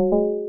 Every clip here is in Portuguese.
you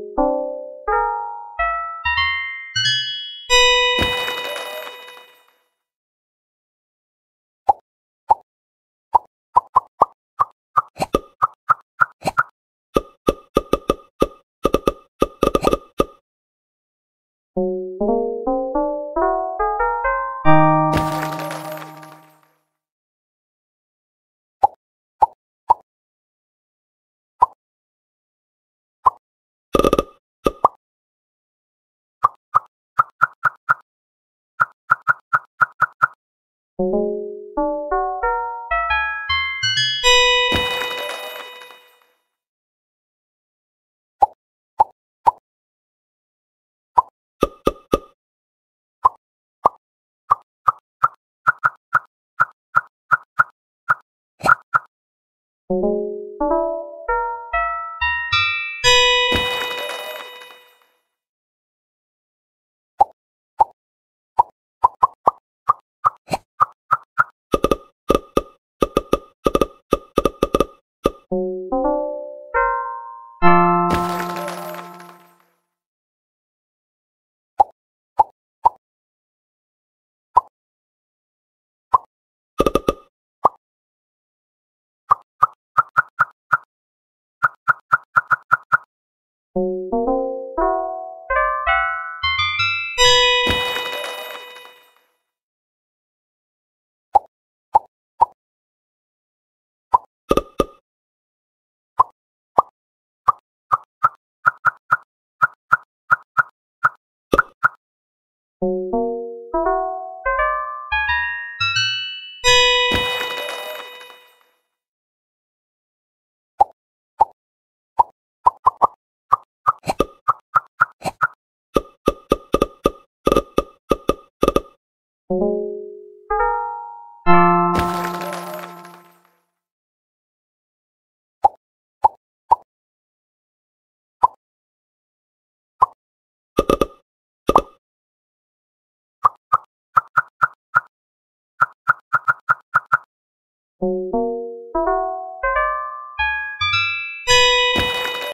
Música Música